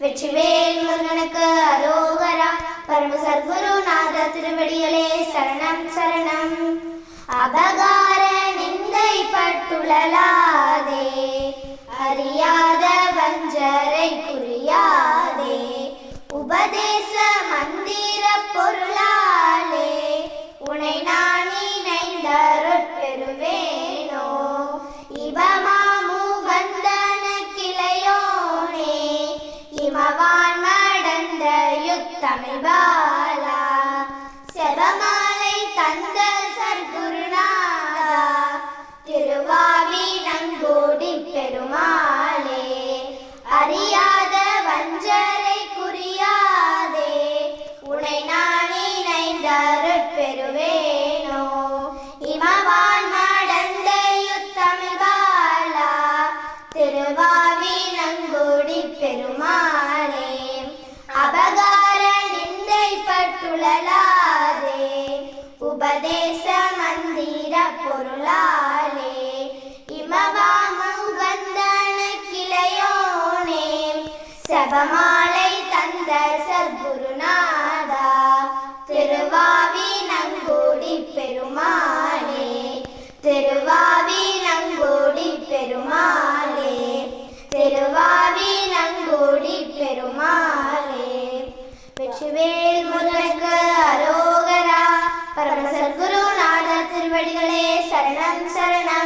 வெற்றிவேல் முருகனுக்கு அரோகரா பரம சர்க்குருநாத திருவடிகளே சரணம் சரணம். அபகார நிந்தை பட்டுழலாதே அறியாத தமிழ் பாலா செவமாலை தந்த சர்க்குருநாதா திருவாவி நங்கோடி பெருமாளே அறியாத வஞ்சரை குறியாதே உனை நான் இணைந்தாரு பெறுவேனோ இமவான் மடந்த யுத்தமிழ்பாலா பாலா திருவா பட்டுழலாதே உபதேச மந்திர பொருளாலே இமவாமுகந்தன கிளையோனே. செபமாலை தந்த சர்க்குருநாதா திருவாவி நங்கோடி பெருமாளே. திருவாவி நங்கோடி பெருமாளே திருவாவி நங்கோடி பெருமாளே. வெற்றிவேல் அரோகரா பரம சர்க்குருநாத திருவடிகளே சரணம் சரணம்